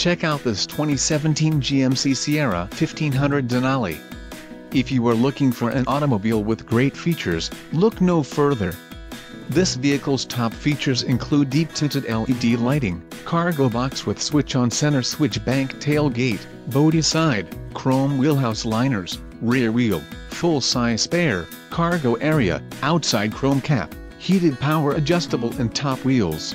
Check out this 2017 GMC Sierra 1500 Denali. If you are looking for an automobile with great features, look no further. This vehicle's top features include deep tinted LED lighting, cargo box with switch-on center switch bank tailgate, body side, chrome wheelhouse liners, rear wheel, full-size spare, cargo area, outside chrome cap, heated power adjustable and top wheels.